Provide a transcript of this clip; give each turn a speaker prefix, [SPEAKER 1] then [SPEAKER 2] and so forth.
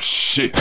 [SPEAKER 1] shit.